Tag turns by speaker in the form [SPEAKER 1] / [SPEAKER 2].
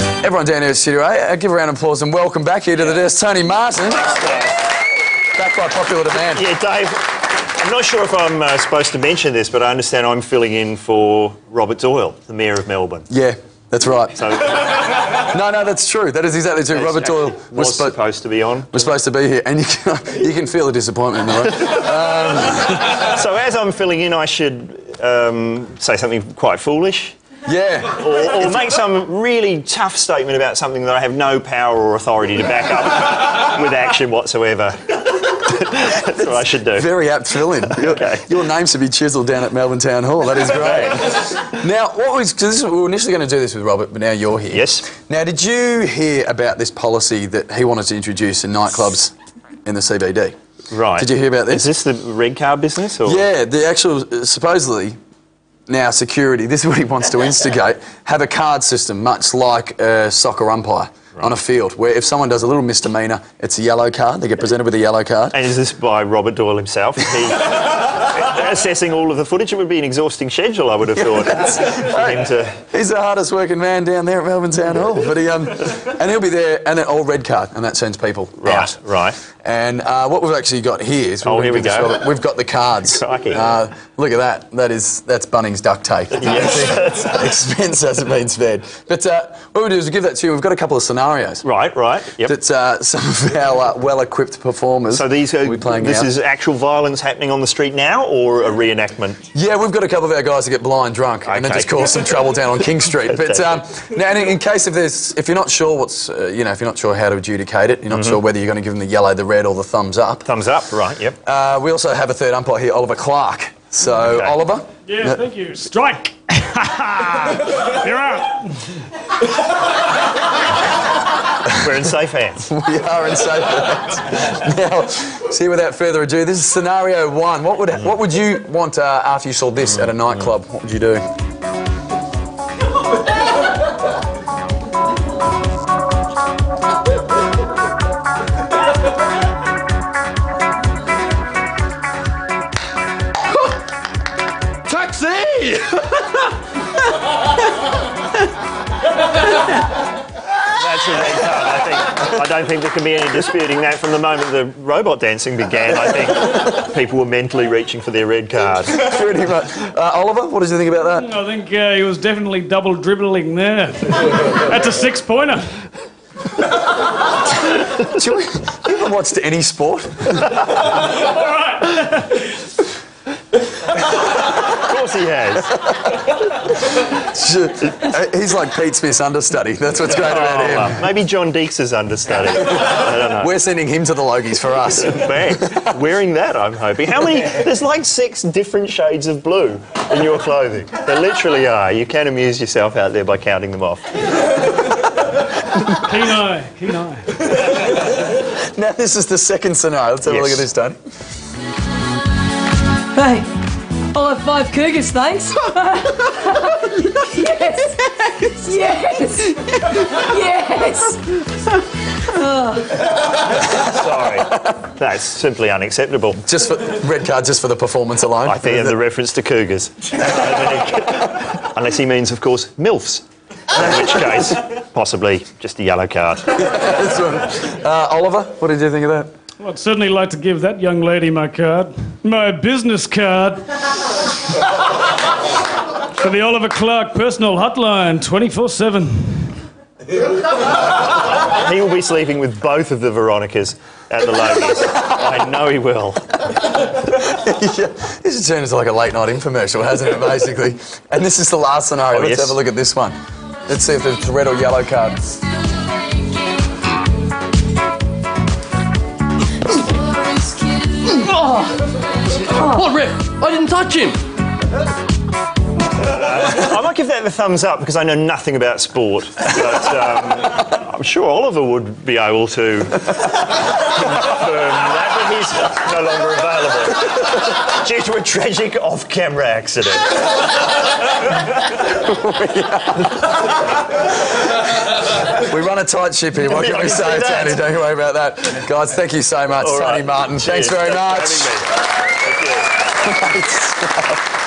[SPEAKER 1] everyone down here at Studio A, uh, give a round of applause and welcome back here to the desk, Tony Martin. Back by popular demand.
[SPEAKER 2] Yeah, Dave, I'm not sure if I'm uh, supposed to mention this, but I understand I'm filling in for Robert Doyle, the Mayor of Melbourne.
[SPEAKER 1] Yeah, that's right.
[SPEAKER 2] So
[SPEAKER 1] No, no, that's true. That is exactly true. Robert Doyle
[SPEAKER 2] was,
[SPEAKER 1] was,
[SPEAKER 2] supposed to be on.
[SPEAKER 1] was supposed to be here, and you can, you can feel the disappointment in the room.
[SPEAKER 2] So as I'm filling in, I should um, say something quite foolish.
[SPEAKER 1] Yeah.
[SPEAKER 2] Or, or make some really tough statement about something that I have no power or authority to back up with action whatsoever. That's what I should do.
[SPEAKER 1] Very apt fill-in. Your,
[SPEAKER 2] Okay.
[SPEAKER 1] your name should be chiselled down at Melbourne Town Hall. That is great. now, what was because we were initially going to do this with Robert, but now you're here.
[SPEAKER 2] Yes.
[SPEAKER 1] Now, did you hear about this policy that he wanted to introduce in nightclubs in the CBD?
[SPEAKER 2] Right.
[SPEAKER 1] Did you hear about this?
[SPEAKER 2] Is
[SPEAKER 1] this?
[SPEAKER 2] this the red card business? Or?
[SPEAKER 1] Yeah, the actual uh, supposedly now security. This is what he wants to instigate. Have a card system, much like a soccer umpire on a field, where if someone does a little misdemeanour, it's a yellow card. They get presented with a yellow card.
[SPEAKER 2] And is this by Robert Doyle himself? He assessing all of the footage? It would be an exhausting schedule, I would have thought, to.
[SPEAKER 1] He's the hardest working man down there at Melbourne Town Hall. But he um, and he'll be there, and then all red card, and that sends people
[SPEAKER 2] Right,
[SPEAKER 1] out.
[SPEAKER 2] right.
[SPEAKER 1] And uh, what we've actually got here is
[SPEAKER 2] Oh,
[SPEAKER 1] we've
[SPEAKER 2] here we
[SPEAKER 1] got this
[SPEAKER 2] go.
[SPEAKER 1] We've got the cards.
[SPEAKER 2] Crikey.
[SPEAKER 1] Uh, look at that. That is that's Bunnings duct tape.
[SPEAKER 2] Yes.
[SPEAKER 1] Expense hasn't been spared. But uh, what we do is we give that to you. We've got a couple of scenarios
[SPEAKER 2] Right, right. Yep.
[SPEAKER 1] that uh, some of our uh, well-equipped performers.
[SPEAKER 2] so these are
[SPEAKER 1] will be playing
[SPEAKER 2] this
[SPEAKER 1] out.
[SPEAKER 2] is actual violence happening on the street now, or a reenactment?
[SPEAKER 1] Yeah, we've got a couple of our guys that get blind drunk and then just cause some trouble down on King Street. But um, now, in, in case if there's, if you're not sure what's, uh, you know, if you're not sure how to adjudicate it, you're not
[SPEAKER 2] Mm-hmm.
[SPEAKER 1] sure whether you're going to give them the yellow, the red, or the thumbs up.
[SPEAKER 2] Thumbs up. Right. Yep.
[SPEAKER 1] Uh, we also have a third umpire here, Oliver Clark. So,
[SPEAKER 2] Okay.
[SPEAKER 1] Oliver,
[SPEAKER 3] Yeah, thank you. Strike! You're out.
[SPEAKER 2] We're in safe hands.
[SPEAKER 1] we are in safe hands. now, see, without further ado, this is scenario one. What would what would you want uh, after you saw this at a nightclub? What would you do?
[SPEAKER 2] Don't think there can be any disputing that. From the moment the robot dancing began, I think people were mentally reaching for their red card.
[SPEAKER 1] Pretty much. Uh, Oliver, what did you think about that?
[SPEAKER 3] I think uh, he was definitely double dribbling there. That's a six pointer.
[SPEAKER 1] Do you, you ever watched any sport?
[SPEAKER 2] Of course he has.
[SPEAKER 1] He's like Pete Smith's understudy. That's what's great about
[SPEAKER 2] Oh,
[SPEAKER 1] him.
[SPEAKER 2] well, maybe John Deeks is understudy. I don't know.
[SPEAKER 1] We're sending him to the Logies for us.
[SPEAKER 2] Man, wearing that, I'm hoping. How many? There's like six different shades of blue in your clothing. There literally are. You can amuse yourself out there by counting them off.
[SPEAKER 3] Keen eye, keen eye.
[SPEAKER 1] Now, this is the second scenario. Let's have a look at this, Tony.
[SPEAKER 4] Hey, I'll have five cougars, thanks. yes. Yes. Yes.
[SPEAKER 2] Sorry. That's simply unacceptable.
[SPEAKER 1] Just for red card, just for the performance alone.
[SPEAKER 2] I think the reference to cougars. Unless he means, of course, MILFs. In which case, possibly just a yellow card.
[SPEAKER 1] This one. Uh, Oliver, what did you think of that?
[SPEAKER 3] Well, I'd certainly like to give that young lady my card. My business card. For the Oliver Clark personal hotline, 24 7.
[SPEAKER 2] He will be sleeping with both of the Veronicas at the Logies. I know he will.
[SPEAKER 1] yeah, this has turned into like a late night infomercial, hasn't it, basically? And this is the last scenario.
[SPEAKER 2] Oh,
[SPEAKER 1] Let's
[SPEAKER 2] yes.
[SPEAKER 1] have a look at this one. Let's see if there's red or yellow card.
[SPEAKER 5] What, Rip? I didn't touch him.
[SPEAKER 2] I might give that the thumbs up because I know nothing about sport. But um, I'm sure Oliver would be able to confirm that, but he's no longer available due to a tragic off-camera accident.
[SPEAKER 1] We run a tight ship here. What can we
[SPEAKER 2] I
[SPEAKER 1] say. Tony? Don't worry about that. Guys, thank you so much.
[SPEAKER 2] All
[SPEAKER 1] Tony
[SPEAKER 2] right.
[SPEAKER 1] Martin, thanks very much. Great stuff.